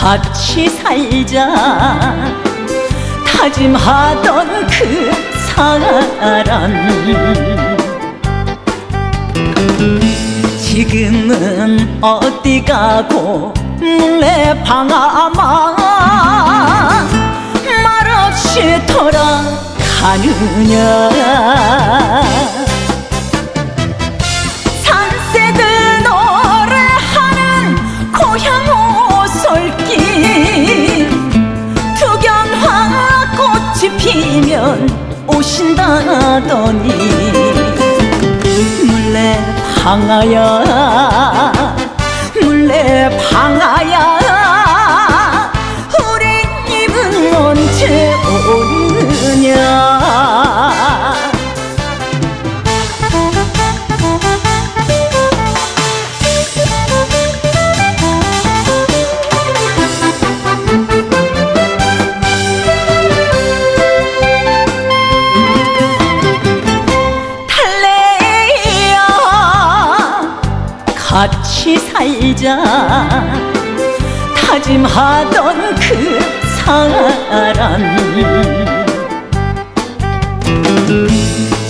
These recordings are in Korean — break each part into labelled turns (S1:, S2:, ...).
S1: 같이 살자. 다짐하던 그 사람 지금은 어디 가고 몰래 방아만 말없이 돌아가느냐 오신다더니 물레 방아야 물레 방아야 같이 살자. 다짐하던 그 사람.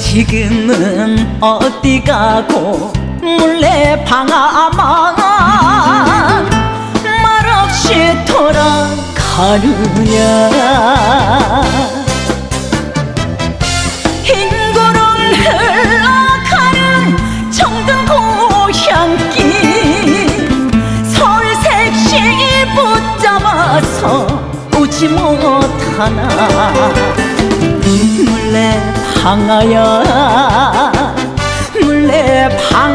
S1: 지금은 어디 가고 몰래 방아만 말없이 돌아가느냐 하나. 물레 방아야. 물레 방